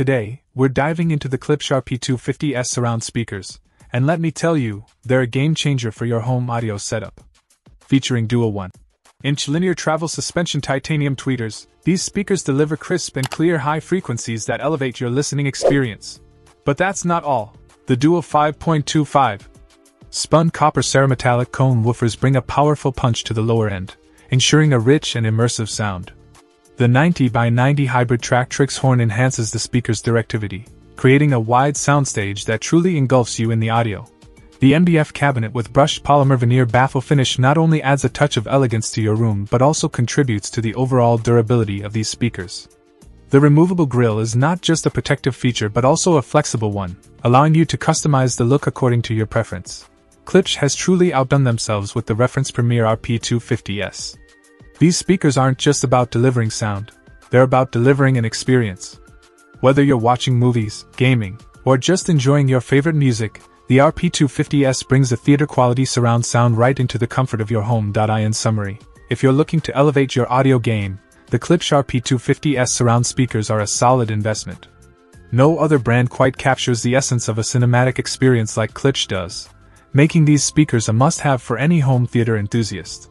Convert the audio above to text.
Today, we're diving into the Klipsch RP250S surround speakers, and let me tell you, they're a game changer for your home audio setup. Featuring dual 1 inch linear travel suspension titanium tweeters, these speakers deliver crisp and clear high frequencies that elevate your listening experience. But that's not all. The dual 5.25 spun copper cerametallic cone woofers bring a powerful punch to the lower end, ensuring a rich and immersive sound. The 90 by 90 hybrid Tractrix horn enhances the speaker's directivity, creating a wide soundstage that truly engulfs you in the audio. The MDF cabinet with brushed polymer veneer baffle finish not only adds a touch of elegance to your room but also contributes to the overall durability of these speakers. The removable grille is not just a protective feature but also a flexible one, allowing you to customize the look according to your preference. Klipsch has truly outdone themselves with the reference Premiere RP250S. These speakers aren't just about delivering sound, they're about delivering an experience. Whether you're watching movies, gaming, or just enjoying your favorite music, the RP250S brings a theater quality surround sound right into the comfort of your home. In summary, if you're looking to elevate your audio game, the Klipsch RP250S surround speakers are a solid investment. No other brand quite captures the essence of a cinematic experience like Klipsch does, making these speakers a must have for any home theater enthusiast.